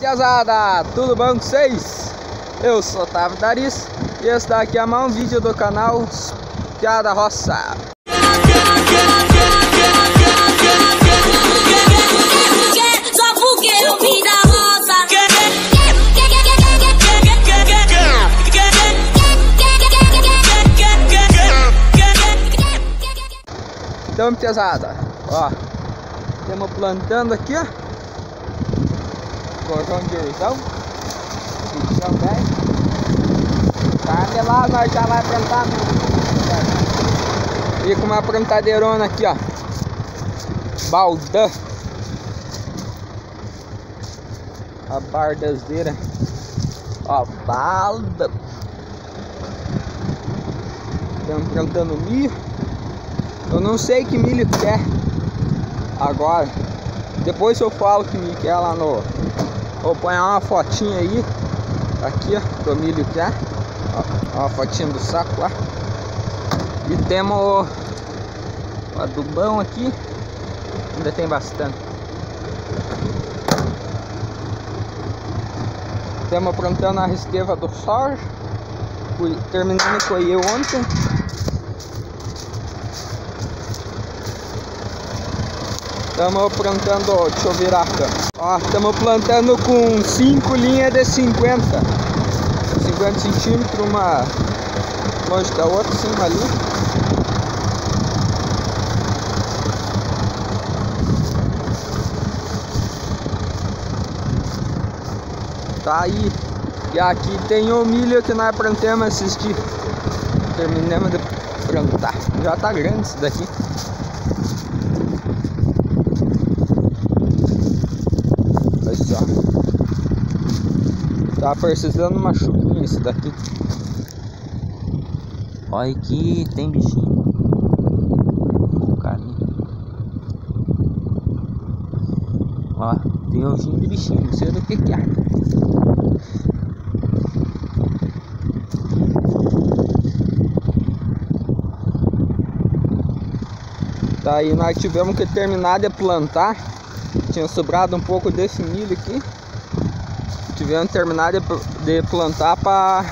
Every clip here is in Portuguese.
Piazada, tudo bom com vocês? Eu sou Otávio Daris e esse daqui é mais um vídeo do canal Piada Roça. Então, piazada, ó, estamos plantando aqui, ó. Cordão de urzão. Bichão velho. Tá lá, nós já vai plantar. E com uma plantadeirona aqui, ó. Baldã. A bardazeira. Ó, balda. Estamos plantando milho. Eu não sei que milho que é agora. Depois eu falo que milho que é lá no. Vou pôr uma fotinha aí. Aqui, ó, do milho que. Ó, ó a fotinha do saco lá. E temos o adubão aqui. Ainda tem bastante. Estamos plantando a resteva do. Fui terminando de colher ontem. Estamos plantando, deixa eu virar. Ó, estamos plantando com 5 linhas de 50. 50 centímetros, uma longe da outra, cima ali. Tá aí. E aqui tem o milho que nós plantamos esses dias. Terminamos de plantar. Já tá grande isso daqui. Olha só. Tá precisando uma chuvinha esse daqui. Olha aqui, tem bichinho. Um carinho. Ó, tem ovinho de bichinho, não sei do que que é. Tá aí, nós tivemos que terminar de plantar. Tinha sobrado um pouco desse milho aqui. Tivemos que terminar de, de plantar para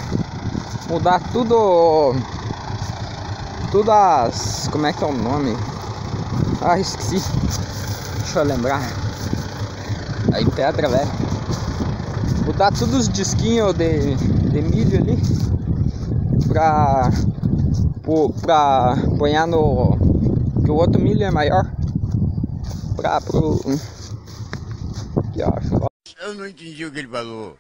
mudar tudo. Tudo as. Como é que é o nome? Ah, esqueci. Deixa eu lembrar. Aí pedra, velho. Mudar todos os disquinhos de, de milho ali. Pra. Pra ponhar no que o outro milho é maior pra pro eu acho Eu não entendi o que ele falou.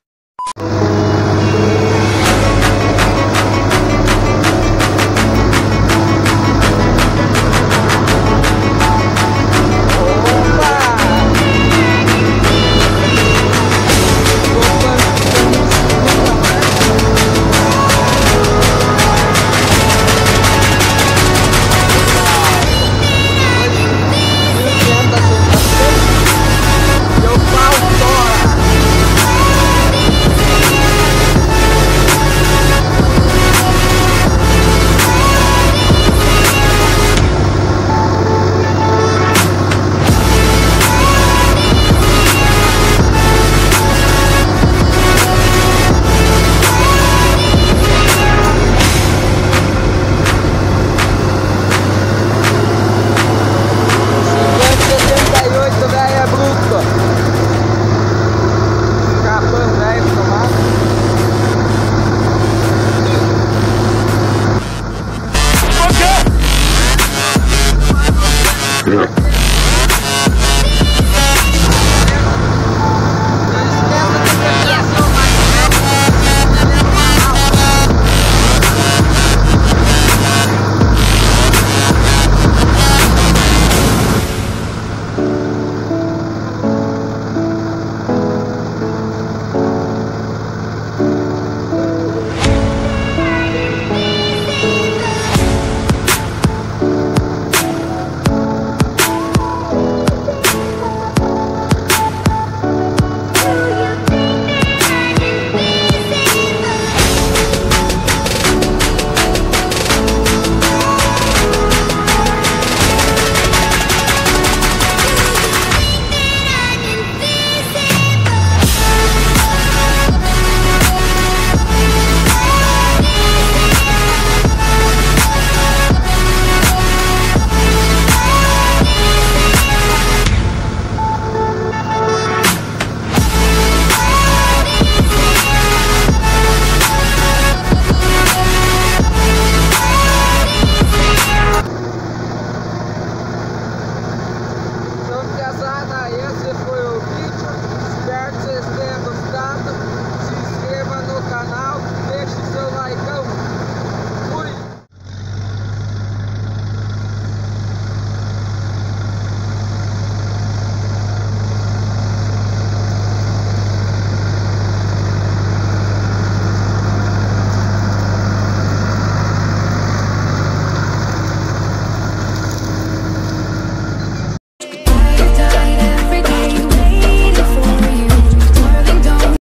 Yeah.